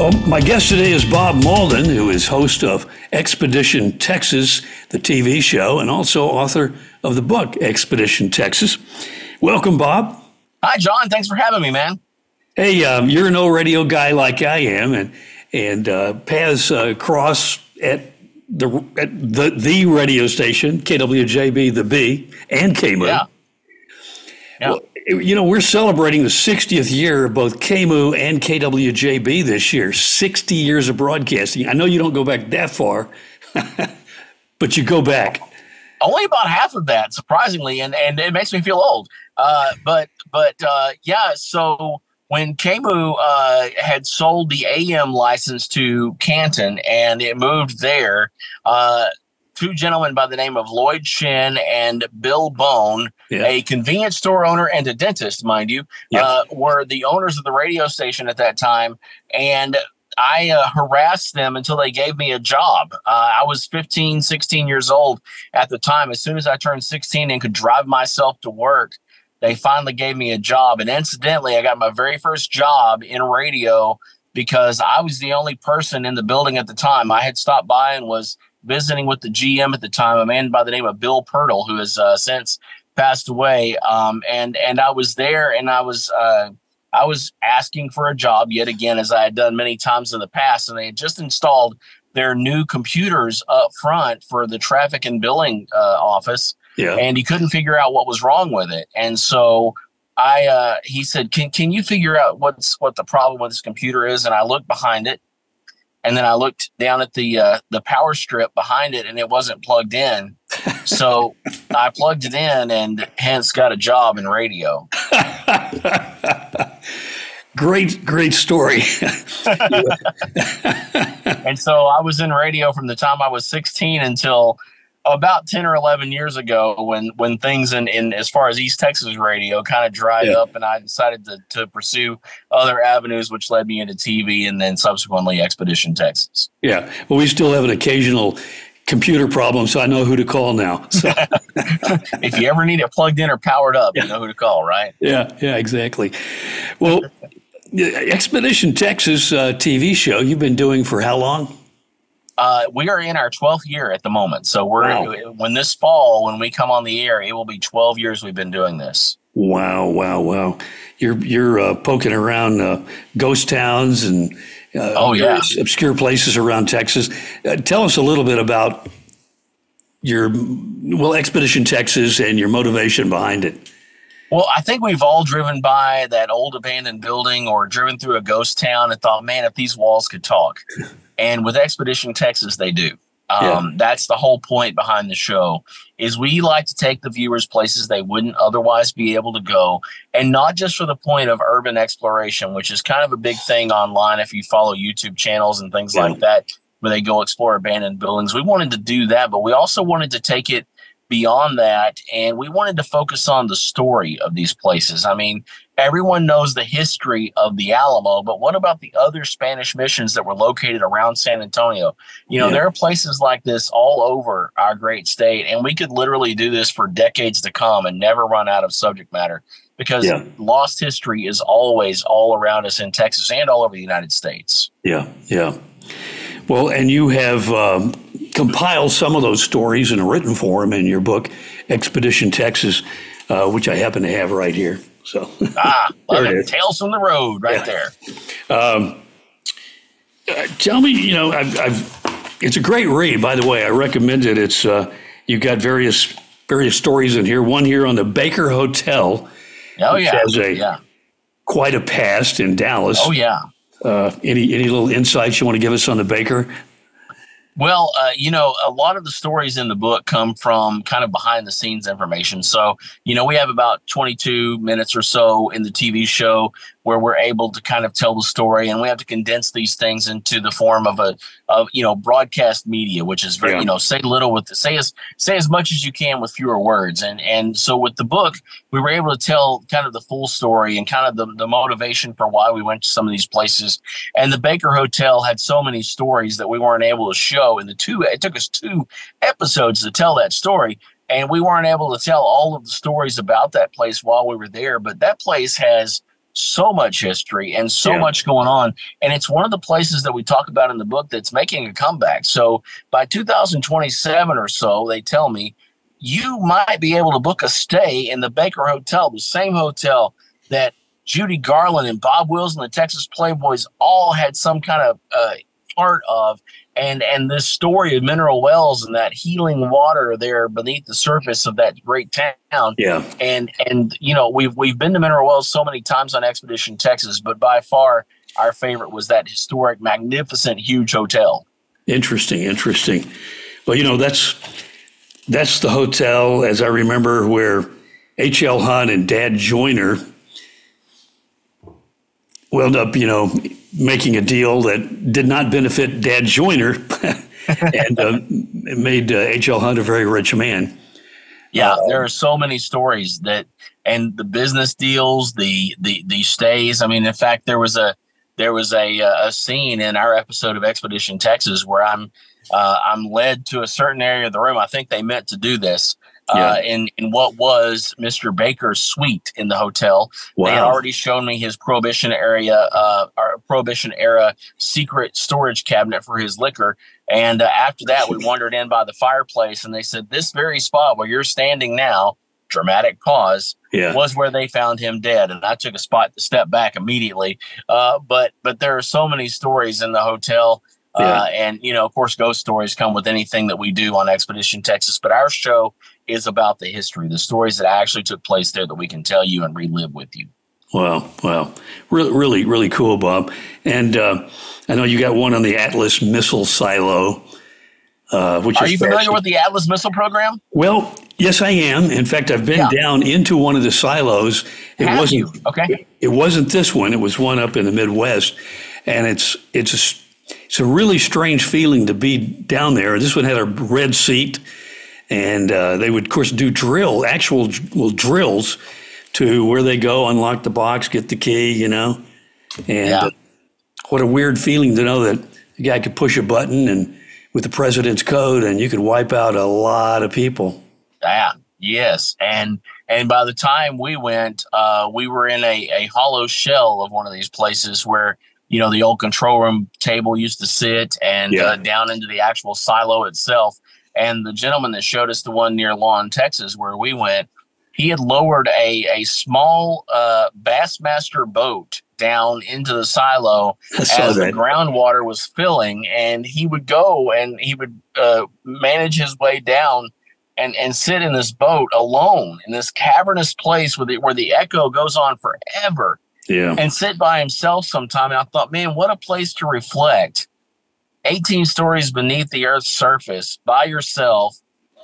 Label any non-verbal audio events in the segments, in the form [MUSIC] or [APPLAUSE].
Oh, my guest today is Bob Mauldin, who is host of Expedition Texas, the TV show, and also author of the book Expedition Texas. Welcome, Bob. Hi, John. Thanks for having me, man. Hey, um, you're an old radio guy like I am, and and uh, paths uh, cross at the at the the radio station KWJB, the Bee, and KMOO. Yeah. Yeah. Well, you know, we're celebrating the 60th year of both KMOO and KWJB this year. 60 years of broadcasting. I know you don't go back that far, [LAUGHS] but you go back. Only about half of that, surprisingly, and, and it makes me feel old. Uh, but but uh, yeah, so when KMOO uh, had sold the AM license to Canton and it moved there, uh, two gentlemen by the name of Lloyd Shin and Bill Bone, yeah. a convenience store owner and a dentist, mind you, yeah. uh, were the owners of the radio station at that time. And I uh, harassed them until they gave me a job. Uh, I was 15, 16 years old at the time. As soon as I turned 16 and could drive myself to work, they finally gave me a job. And incidentally, I got my very first job in radio because I was the only person in the building at the time. I had stopped by and was visiting with the GM at the time, a man by the name of Bill Pirtle, who has uh, since passed away. Um, and and I was there, and I was uh, I was asking for a job yet again, as I had done many times in the past, and they had just installed their new computers up front for the traffic and billing uh, office. Yeah. And he couldn't figure out what was wrong with it, and so I uh, he said, "Can can you figure out what's what the problem with this computer is?" And I looked behind it, and then I looked down at the uh, the power strip behind it, and it wasn't plugged in. [LAUGHS] So I plugged it in, and hence got a job in radio. [LAUGHS] great, great story. and so I was in radio from the time I was 16 until about 10 or 11 years ago when when things in, in as far as east texas radio kind of dried yeah. up and i decided to, to pursue other avenues which led me into tv and then subsequently expedition texas yeah well we still have an occasional computer problem so i know who to call now so. [LAUGHS] if you ever need it plugged in or powered up yeah. you know who to call right yeah yeah exactly well expedition texas uh, tv show you've been doing for how long uh, we are in our 12th year at the moment. So we're wow. when this fall, when we come on the air, it will be 12 years we've been doing this. Wow, wow, wow! You're you're uh, poking around uh, ghost towns and uh, oh yeah, obscure places around Texas. Uh, tell us a little bit about your well expedition Texas and your motivation behind it. Well, I think we've all driven by that old abandoned building or driven through a ghost town and thought, man, if these walls could talk. [LAUGHS] And with Expedition Texas, they do. Um, yeah. That's the whole point behind the show is we like to take the viewers places they wouldn't otherwise be able to go, and not just for the point of urban exploration, which is kind of a big thing online if you follow YouTube channels and things yeah. like that, where they go explore abandoned buildings. We wanted to do that, but we also wanted to take it beyond that, and we wanted to focus on the story of these places. I mean, everyone knows the history of the Alamo, but what about the other Spanish missions that were located around San Antonio? You know, yeah. there are places like this all over our great state, and we could literally do this for decades to come and never run out of subject matter because yeah. lost history is always all around us in Texas and all over the United States. Yeah, yeah. Well, and you have um, compiled some of those stories in a written form in your book, Expedition Texas, uh, which I happen to have right here. So [LAUGHS] ah, love it. Tales from the road, right yeah. there. Um, uh, tell me, you know, I've, I've, it's a great read. By the way, I recommend it. It's uh, you've got various various stories in here. One here on the Baker Hotel. Oh yeah, has a yeah. quite a past in Dallas. Oh yeah. Uh, any any little insights you want to give us on the Baker? Well, uh, you know, a lot of the stories in the book come from kind of behind the scenes information. So, you know, we have about 22 minutes or so in the TV show where we're able to kind of tell the story and we have to condense these things into the form of a of you know broadcast media which is very yeah. you know say little with the, say as say as much as you can with fewer words. And and so with the book we were able to tell kind of the full story and kind of the, the motivation for why we went to some of these places. And the baker hotel had so many stories that we weren't able to show in the two it took us two episodes to tell that story and we weren't able to tell all of the stories about that place while we were there. But that place has so much history and so Yeah. much going on. And it's one of the places that we talk about in the book that's making a comeback. So by 2027 or so, they tell me you might be able to book a stay in the Baker Hotel, the same hotel that Judy Garland and Bob Wills and the Texas Playboys all had some kind of uh, part of. And and this story of mineral wells and that healing water there beneath the surface of that great town Yeah. and and you know we've we've been to mineral wells so many times on expedition texas but by far our favorite was that historic magnificent huge hotel Interesting, interesting. Well, you know, that's that's the hotel, as I remember, where H.L. Hunt and Dad Joiner wound up, you know, making a deal that did not benefit Dad Joiner [LAUGHS] and uh, made uh, H.L. Hunt a very rich man. yeah there are so many stories that and the business deals the the the stays i mean in fact there was a there was a uh, a scene in our episode of expedition texas where i'm uh, i'm led to a certain area of the room i think they meant to do this uh, in in what was Mr. Baker's suite in the hotel. They had already shown me his prohibition area, uh, or prohibition era secret storage cabinet for his liquor. And uh, after that, we [LAUGHS] wandered in by the fireplace, and they said this very spot where you're standing now, dramatic pause, Yeah. was where they found him dead. And I took a spot to step back immediately. Uh, but but there are so many stories in the hotel. Uh, and you know, of course, ghost stories come with anything that we do on Expedition Texas. But our show is about the history, the stories that actually took place there that we can tell you and relive with you. Wow, wow, really, really, really cool, Bob. And uh, I know you got one on the Atlas missile silo, uh, which Are you familiar with the Atlas missile program? Well, yes, I am. In fact, I've been Yeah. down into one of the silos. It Have wasn't. you? Okay. It wasn't this one. It was one up in the Midwest, and it's it's a it's a really strange feeling to be down there. This one had a red seat, and uh, they would, of course, do drill actual well drills to where they go, unlock the box, get the key, you know, and Yeah. uh, what a weird feeling to know that a guy could push a button and with the president's code, and you could wipe out a lot of people. Yeah, yes, and and by the time we went, uh, we were in a, a hollow shell of one of these places where you know the old control room table used to sit, and Yeah. uh, down into the actual silo itself. And the gentleman that showed us the one near Lawn, Texas, where we went, he had lowered a a small uh, Bassmaster boat down into the silo as the groundwater was filling, and he would go and he would uh, manage his way down and and sit in this boat alone in this cavernous place where the where the echo goes on forever, Yeah, and sit by himself sometime. And I thought, man, what a place to reflect. 18 stories beneath the earth's surface by yourself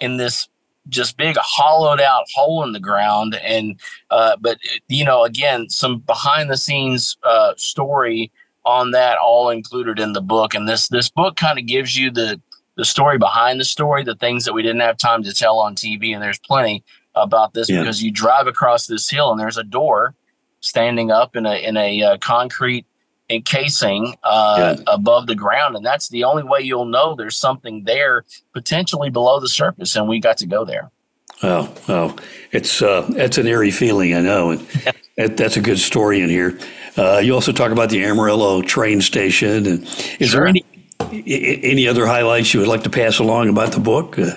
in this just big hollowed out hole in the ground and uh, but you know again some behind the scenes uh, story on that all included in the book and this this book kind of gives you the the story behind the story the things that we didn't have time to tell on tv and there's plenty about this Yeah. because you drive across this hill and there's a door standing up in a in a uh, concrete encasing uh, above the ground and that's the only way you'll know there's something there potentially below the surface and we got to go there Oh, oh, it's uh, it's an eerie feeling, I know, and that, that's a good story in here. Uh, you also talk about the Amarillo train station, and is Sure. there any any other highlights you would like to pass along about the book? Uh,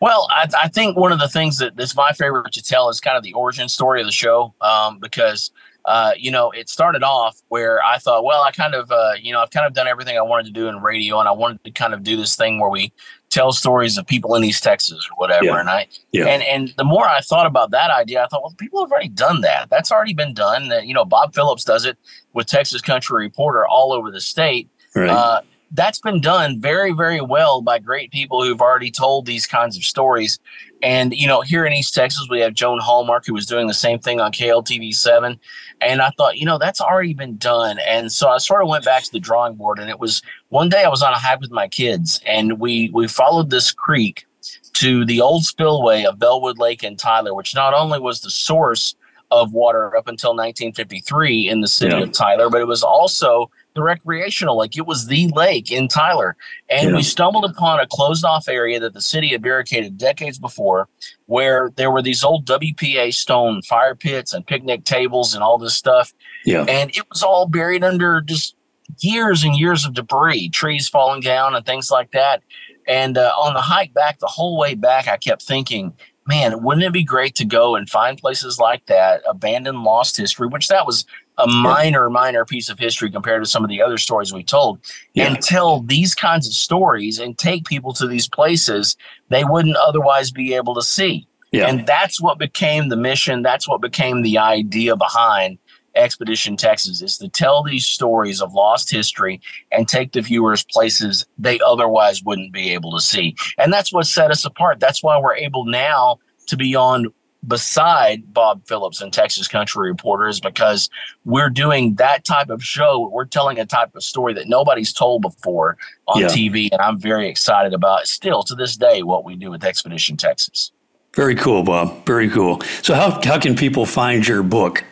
Well, I, I think one of the things that that's my favorite to tell is kind of the origin story of the show, um, because uh, you know it started off where I thought, well, I kind of uh, you know I've kind of done everything I wanted to do in radio, and I wanted to kind of do this thing where we tell stories of people in East Texas or whatever, Yeah. and I Yeah. and and the more I thought about that idea, I thought, well, people have already done that. That's already been done. Uh, you know, Bob Phillips does it with Texas Country Reporter all over the state. right. Uh, that's been done very, very well by great people who've already told these kinds of stories. And, you know, here in East Texas, we have Joan Hallmark, who was doing the same thing on KLTV 7. And I thought, you know, that's already been done. And so I sort of went back to the drawing board. And it was one day I was on a hike with my kids, and we, we followed this creek to the old spillway of Bellwood Lake in Tyler, which not only was the source of water up until 1953 in the city Yeah. of Tyler, but it was also the recreational lake. It was the lake in Tyler. And yeah. we stumbled upon a closed off area that the city had barricaded decades before, where there were these old WPA stone fire pits and picnic tables and all this stuff. Yeah. And it was all buried under just years and years of debris, trees falling down and things like that. And uh, on the hike back, the whole way back, I kept thinking, man, wouldn't it be great to go and find places like that, abandoned, lost history, which that was a minor, minor piece of history compared to some of the other stories we told, yeah. and tell these kinds of stories and take people to these places they wouldn't otherwise be able to see. Yeah. And that's what became the mission. That's what became the idea behind Expedition Texas is to tell these stories of lost history and take the viewers places they otherwise wouldn't be able to see. And that's what set us apart. That's why we're able now to be on beside Bob Phillips and Texas Country Reporters because we're doing that type of show. We're telling a type of story that nobody's told before on yeah. TV. And I'm very excited about still to this day what we do with Expedition Texas. Very cool, Bob. Very cool. So, how, how can people find your book?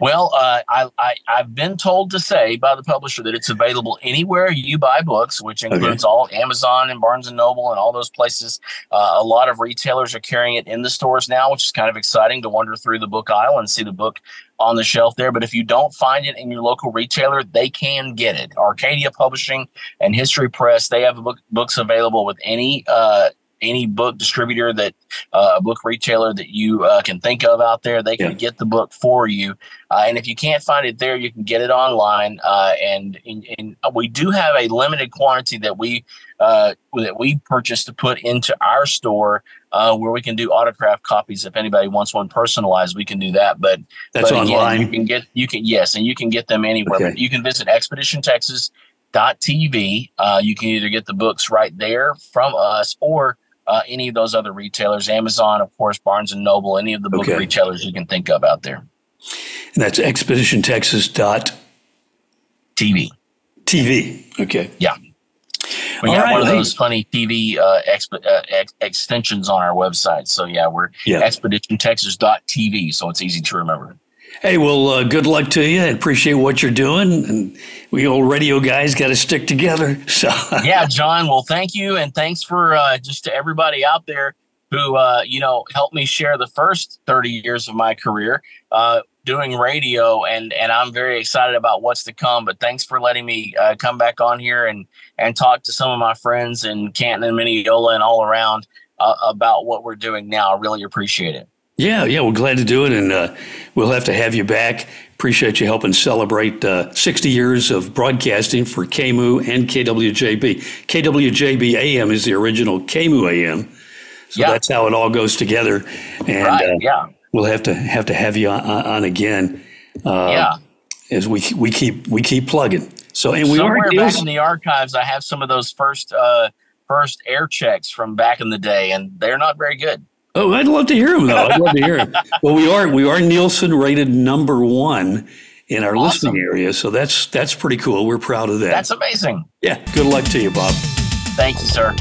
Well, uh, I, I, have been told to say by the publisher that it's available anywhere you buy books, which includes okay. all Amazon and Barnes and Noble and all those places. Uh, a lot of retailers are carrying it in the stores now, which is kind of exciting to wander through the book aisle and see the book on the shelf there. But if you don't find it in your local retailer, they can get it. Arcadia Publishing and History Press, they have book, books available with any uh, any book distributor that uh, a book retailer that you uh, can think of out there they can yeah. get the book for you uh, and if you can't find it there you can get it online uh, and, and, and, we do have a limited quantity that we uh, that we purchase to put into our store uh, where we can do autograph copies if anybody wants one personalized we can do that but that's but again, online you can get you can yes and you can get them anywhere okay. but you can visit expedition texas TV. Uh, you can either get the books right there from us, or uh, any of those other retailers, Amazon, of course, Barnes and Noble, any of the book okay. retailers you can think of out there. And that's expeditiontexas dot TV. TV. Okay. Yeah. We All have right, one of those funny TV uh, exp- uh, ex- extensions on our website. So yeah, we're yeah. expeditiontexas.tv, so it's easy to remember. Hey, well, uh, good luck to you. I appreciate what you're doing. And we old radio guys got to stick together. [LAUGHS] So, yeah, John. Well, thank you. And thanks for uh, just to everybody out there who, uh, you know, helped me share the first 30 years of my career uh, doing radio. And, and I'm very excited about what's to come. But thanks for letting me uh, come back on here and, and talk to some of my friends in Canton and Mineola and all around uh, about what we're doing now. I really appreciate it. Yeah, yeah, we're glad to do it, and uh, we'll have to have you back. Appreciate you helping celebrate uh, 60 years of broadcasting for KMOO and KWJB. KWJB AM is the original KMOO AM, so yeah. that's how it all goes together. And right, uh, yeah, we'll have to have to have you on, on again. Uh, yeah, as we we keep we keep plugging. So and we somewhere are back in the archives, I have some of those first uh, first air checks from back in the day, and they're not very good. Oh, I'd love to hear him though. I'd love to hear him. [LAUGHS] well, we are we are Nielsen rated number one in our awesome. listening area, so that's that's pretty cool. We're proud of that. That's amazing. Yeah. Good luck to you, Bob. Thank you, sir.